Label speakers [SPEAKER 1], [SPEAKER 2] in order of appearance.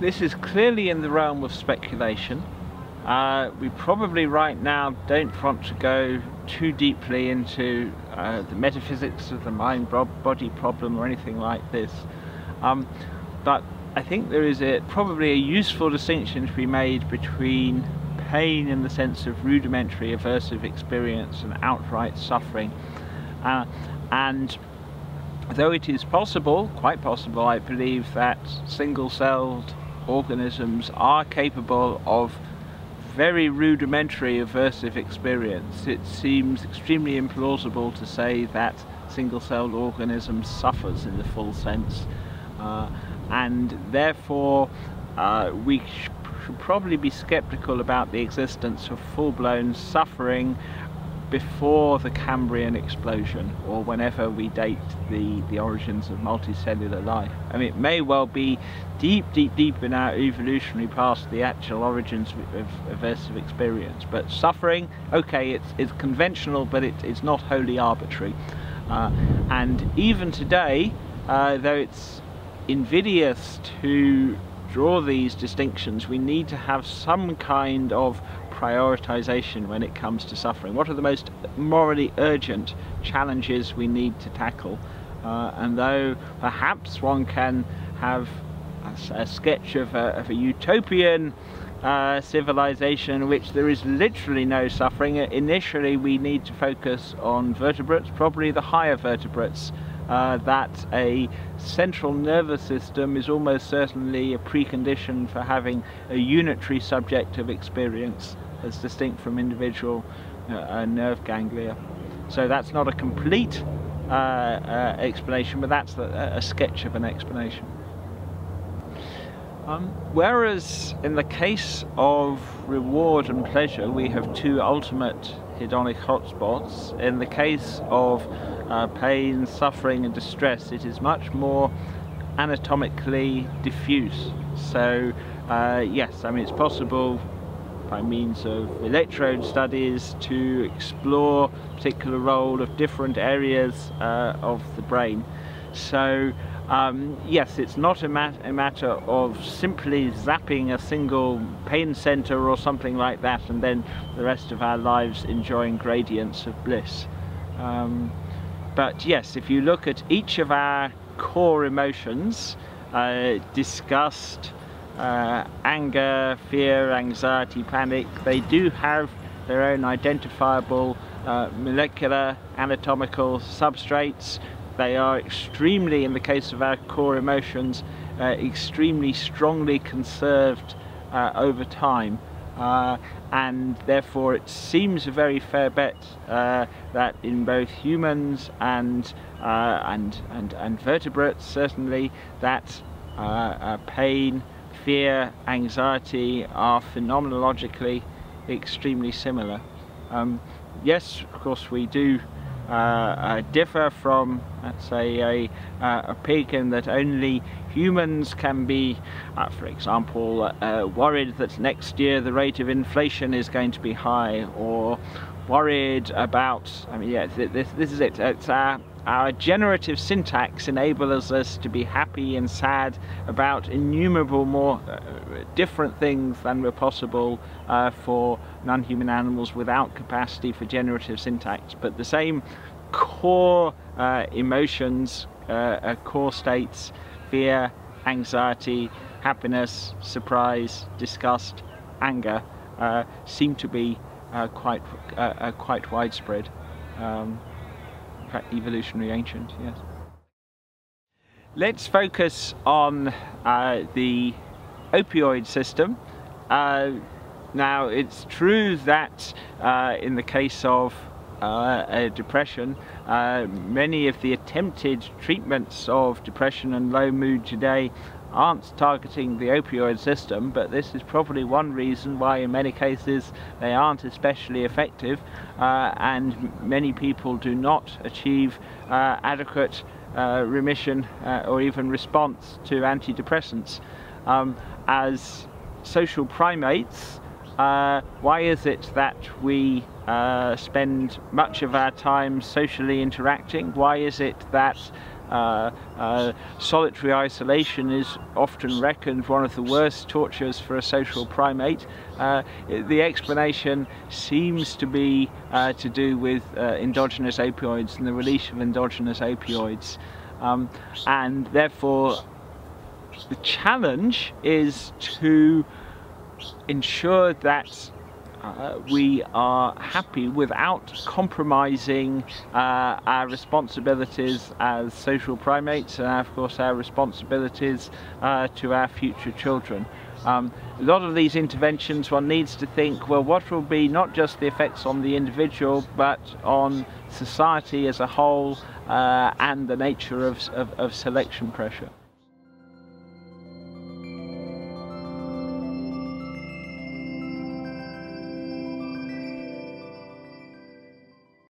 [SPEAKER 1] this is clearly in the realm of speculation. Uh, we probably right now don't want to go too deeply into uh, the metaphysics of the mind-body problem or anything like this. Um, but I think there is a, probably a useful distinction to be made between pain in the sense of rudimentary aversive experience and outright suffering. Uh, and though it is possible, quite possible I believe, that single-celled organisms are capable of very rudimentary aversive experience. It seems extremely implausible to say that single-celled organism suffers in the full sense uh, and therefore uh, we should probably be skeptical about the existence of full-blown suffering before the Cambrian explosion or whenever we date the, the origins of multicellular life. I mean, it may well be deep, deep, deep in our evolutionary past the actual origins of, aversive experience. But suffering, okay, it's, it's conventional, but it, it's not wholly arbitrary. Uh, and even today, uh, though it's invidious to draw these distinctions, we need to have some kind of prioritization when it comes to suffering. What are the most morally urgent challenges we need to tackle? Uh, and though perhaps one can have a, a sketch of a, of a utopian uh, civilization in which there is literally no suffering, initially we need to focus on vertebrates, probably the higher vertebrates, uh, that a central nervous system is almost certainly a precondition for having a unitary subjective experience as distinct from individual uh, uh, nerve ganglia. So that's not a complete uh, uh, explanation, but that's a, a, sketch of an explanation. Um, whereas in the case of reward and pleasure, we have two ultimate hedonic hotspots. In the case of uh, pain, suffering and distress, it is much more anatomically diffuse. So uh, yes, I mean it's possible by means of electrode studies to explore particular role of different areas uh, of the brain. So um, yes, it's not a, mat a, matter of simply zapping a single pain center or something like that and then the rest of our lives enjoying gradients of bliss. Um, but yes, if you look at each of our core emotions, uh, disgust, uh, anger, fear, anxiety, panic, they do have their own identifiable uh, molecular anatomical substrates. They are extremely, in the case of our core emotions, uh, extremely strongly conserved uh, over time. Uh, and therefore it seems a very fair bet uh, that in both humans and, and, and, and vertebrates certainly that pain, fear, anxiety are phenomenologically extremely similar. Um, yes, of course we do uh, uh, differ from, let's say, a, uh, a pig in that only humans can be, uh, for example, uh, worried that next year the rate of inflation is going to be high or worried about, I mean, yeah, this, this is it. It's our, our generative syntax enables us to be happy and sad about innumerable more uh, different things than were possible uh, for non-human animals without capacity for generative syntax. But the same core uh, emotions, uh, uh, core states, fear, anxiety, happiness, surprise, disgust, anger, uh, seem to be quite, quite widespread. Um, evolutionary ancient, yes. Let's focus on uh, the opioid system. Uh, now it's true that uh, in the case of uh, depression, uh, many of the attempted treatments of depression and low mood today aren't targeting the opioid system, but this is probably one reason why in many cases they aren't especially effective uh, and many people do not achieve uh, adequate uh, remission uh, or even response to antidepressants. Um, as social primates, uh, why is it that we uh, spend much of our time socially interacting? Why is it that Uh, uh, solitary isolation is often reckoned one of the worst tortures for a social primate. Uh, the explanation seems to be uh, to do with uh, endogenous opioids and the release of endogenous opioids. Um, and therefore, the challenge is to ensure that uh, we are happy without compromising uh, our responsibilities as social primates and of course our responsibilities uh, to our future children. Um, a lot of these interventions one needs to think well what will be not just the effects on the individual but on society as a whole uh, and the nature of, of, of selection pressure.